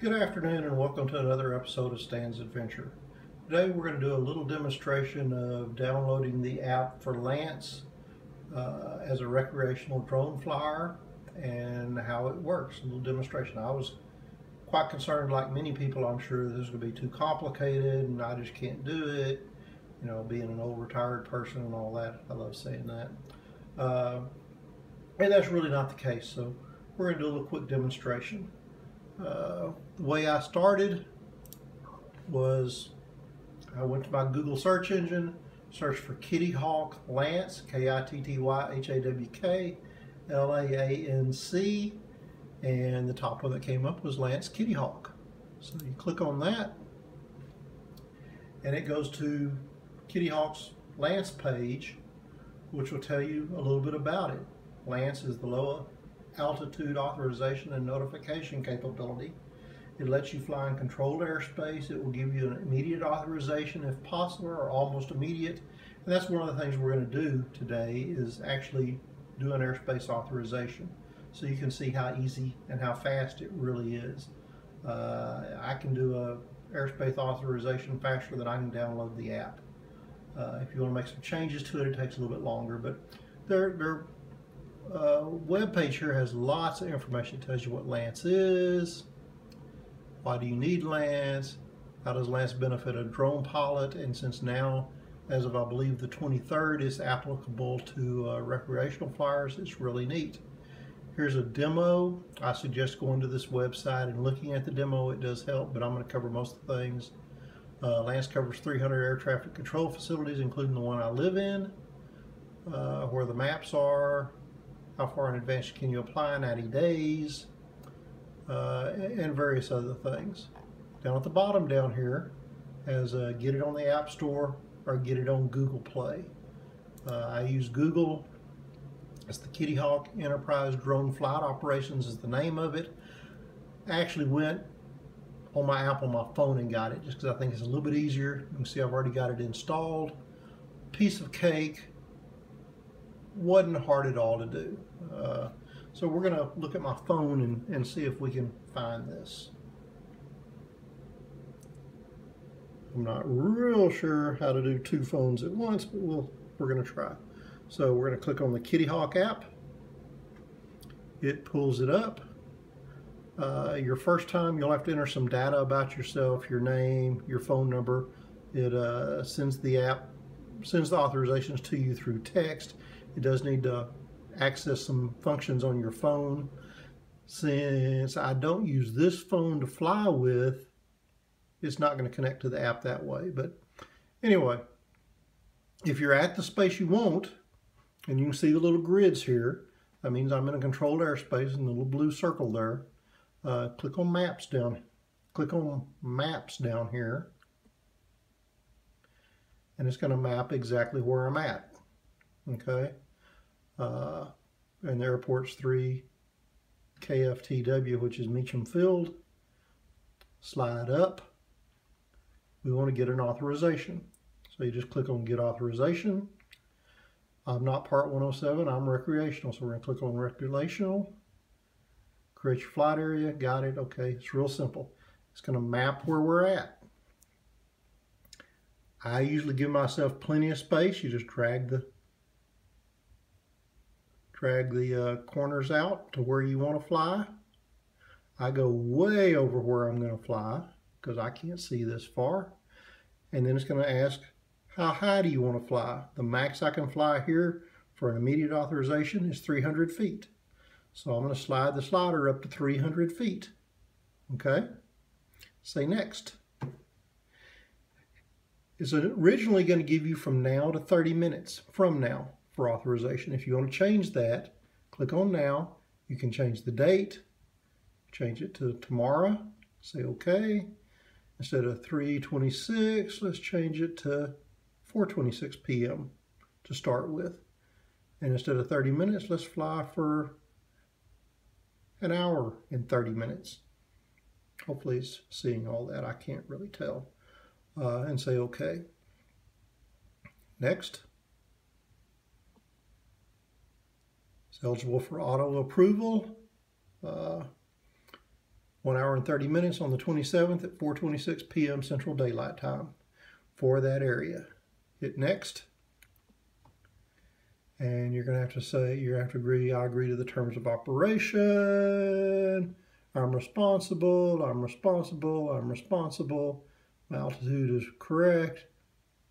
Good afternoon and welcome to another episode of Stan's Adventure. Today we're going to do a little demonstration of downloading the app for LAANC uh, as a recreational drone flyer and how it works. A little demonstration. I was quite concerned like many people I'm sure this is going to be too complicated and I just can't do it. You know, being an old retired person and all that. I love saying that. Uh, and that's really not the case. So we're going to do a little quick demonstration. Uh, the way I started was I went to my Google search engine, searched for Kitty Hawk LAANC, K-I-T-T-Y-H-A-W-K, L-A-A-N-C, and the top one that came up was LAANC Kitty Hawk. So you click on that, and it goes to Kitty Hawk's LAANC page, which will tell you a little bit about it. LAANC is the low altitude authorization and notification capability. It lets you fly in controlled airspace. It will give you an immediate authorization if possible or almost immediate. And that's one of the things we're going to do today is actually do an airspace authorization. So you can see how easy and how fast it really is. Uh, I can do a airspace authorization faster than I can download the app. Uh, if you want to make some changes to it, it takes a little bit longer, but they're, they're uh, web page here has lots of information. It tells you what LAANC is, why do you need LAANC, how does LAANC benefit a drone pilot, and since now, as of I believe the 23rd, it's applicable to uh, recreational flyers, it's really neat. Here's a demo. I suggest going to this website and looking at the demo. It does help, but I'm going to cover most of the things. Uh, LAANC covers 300 air traffic control facilities, including the one I live in, uh, where the maps are, how far in advance can you apply, 90 days, uh, and various other things. Down at the bottom down here uh, get it on the App Store or get it on Google Play. Uh, I use Google. It's the Kittyhawk Enterprise Drone Flight Operations is the name of it. I actually went on my app on my phone and got it just because I think it's a little bit easier. You can see I've already got it installed. Piece of cake wasn't hard at all to do. Uh, so we're going to look at my phone and, and see if we can find this. I'm not real sure how to do two phones at once, but we'll, we're going to try. So we're going to click on the Kittyhawk app. It pulls it up. Uh, your first time, you'll have to enter some data about yourself, your name, your phone number. It uh, sends the app, sends the authorizations to you through text. It does need to access some functions on your phone. Since I don't use this phone to fly with, it's not going to connect to the app that way. But anyway, if you're at the space you want, and you can see the little grids here, that means I'm in a controlled airspace in the little blue circle there. Uh, click on maps down, click on maps down here, and it's going to map exactly where I'm at. Okay uh, and the airport's 3 KFTW, which is Meacham Field. Slide up. We want to get an authorization. So you just click on Get Authorization. I'm not Part 107, I'm recreational, so we're going to click on Recreational. Create your flight area, got it, okay, it's real simple. It's going to map where we're at. I usually give myself plenty of space. You just drag the drag the uh, corners out to where you want to fly. I go way over where I'm going to fly because I can't see this far. And then it's going to ask, how high do you want to fly? The max I can fly here for an immediate authorization is 300 feet. So I'm going to slide the slider up to 300 feet. Okay? Say next. It's originally going to give you from now to 30 minutes from now for authorization. If you want to change that, click on now. You can change the date, change it to tomorrow, say OK. Instead of 326, let's change it to 4.26 p.m. to start with. And instead of 30 minutes, let's fly for an hour and 30 minutes. Hopefully it's seeing all that. I can't really tell. Uh, and say OK. Next. It's eligible for auto approval. Uh, one hour and 30 minutes on the 27th at 4.26 p.m. Central Daylight Time for that area. Hit next. And you're going to have to say, you have to agree, I agree to the terms of operation. I'm responsible, I'm responsible, I'm responsible. My altitude is correct.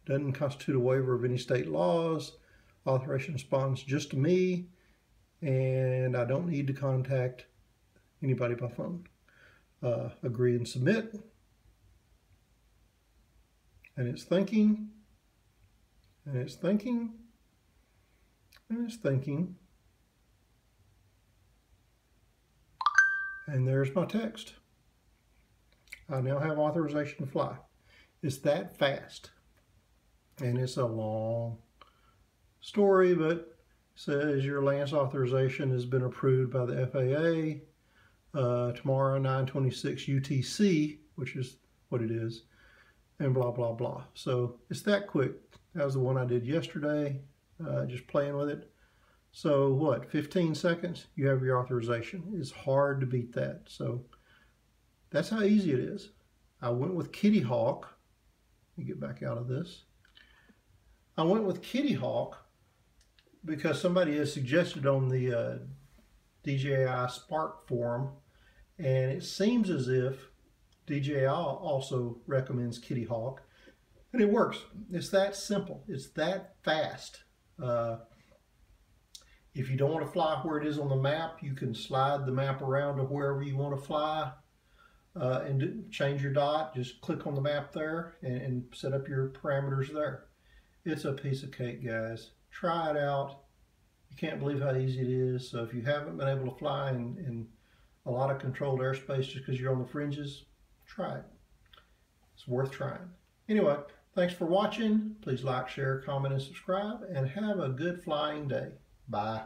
Doesn't constitute a waiver of any state laws. Authorization responds just to me. And I don't need to contact anybody by phone. Uh, agree and submit. And it's thinking. And it's thinking. And it's thinking. And there's my text. I now have authorization to fly. It's that fast. And it's a long story, but says your LAANC authorization has been approved by the FAA uh, tomorrow, 926 UTC, which is what it is, and blah, blah, blah. So it's that quick. That was the one I did yesterday, uh, just playing with it. So what, 15 seconds, you have your authorization. It's hard to beat that. So that's how easy it is. I went with Kittyhawk. Let me get back out of this. I went with Kittyhawk because somebody has suggested on the uh, DJI Spark forum, and it seems as if DJI also recommends Kittyhawk, and it works. It's that simple. It's that fast. Uh, if you don't want to fly where it is on the map, you can slide the map around to wherever you want to fly uh, and change your dot. Just click on the map there and, and set up your parameters there. It's a piece of cake, guys. Try it out. You can't believe how easy it is. So if you haven't been able to fly in, in a lot of controlled airspace just because you're on the fringes, try it. It's worth trying. Anyway, thanks for watching. Please like, share, comment, and subscribe, and have a good flying day. Bye.